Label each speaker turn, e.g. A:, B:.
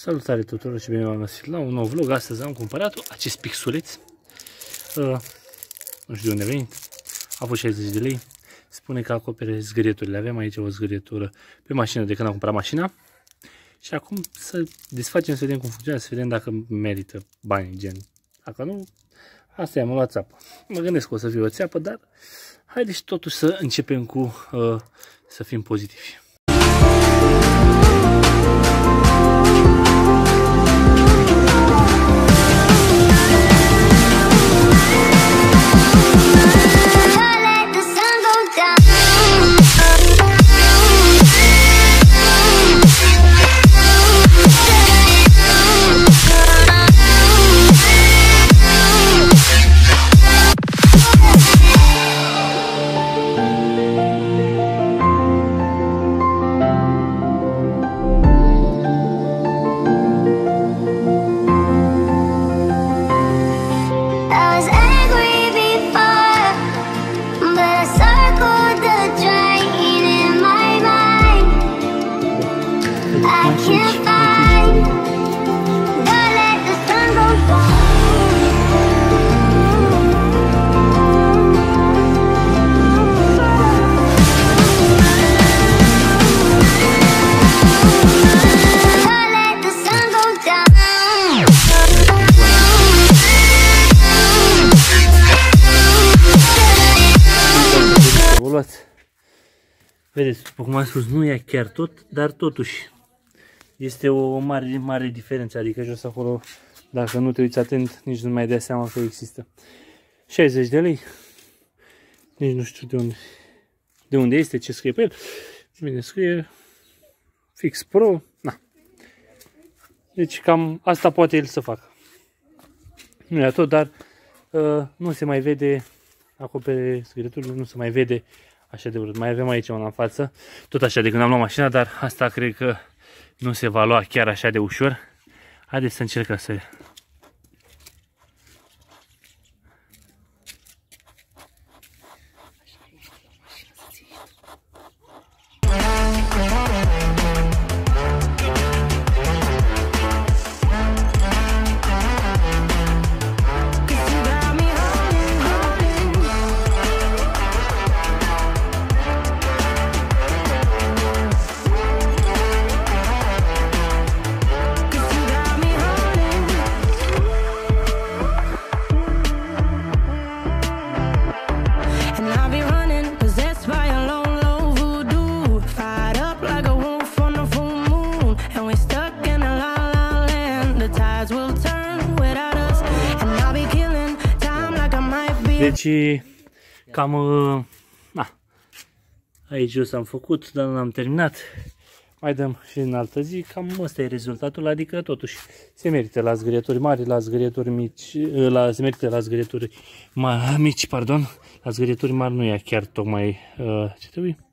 A: Salutare tuturor și bine v-am găsit la un nou vlog. Astăzi am cumpărat acest pixuleț. Uh, nu știu de unde a venit. A fost 60 de lei. Spune că acopere zgârieturile. Avem aici o zgârietură pe mașină de când am cumpărat mașina. Și acum să desfacem, să vedem cum funcționează, să vedem dacă merită bani, gen. Dacă nu, asta e, am luat țeapă. Mă gândesc că o să fie o țeapă, dar haideți totuși să începem cu uh, să fim pozitivi. Luați. Vedeți, după cum am spus, nu e chiar tot, dar totuși este o mare, mare diferență. Adică jos acolo, dacă nu te uiți atent, nici nu mai dai seama că există. 60 de lei. Nici nu știu de unde, de unde este, ce scrie pe el. Bine, scrie Fix Pro. Na. Deci cam asta poate el să facă. Nu e tot, dar uh, nu se mai vede acopere scurăturile, nu se mai vede așa de urât. Mai avem aici una în față, tot așa de când am luat mașina, dar asta cred că nu se va lua chiar așa de ușor. Haideți să încercăm să Deci, cam, uh, na, aici jos am făcut, dar nu am terminat. Mai dăm și în altă zi, cam ăsta e rezultatul, adică totuși se merită la zgârieturi mari, la zgârieturi mici, uh, la, se merită la zgârieturi mari, mici, pardon, la zgârieturi mari nu e chiar tocmai uh, ce trebuie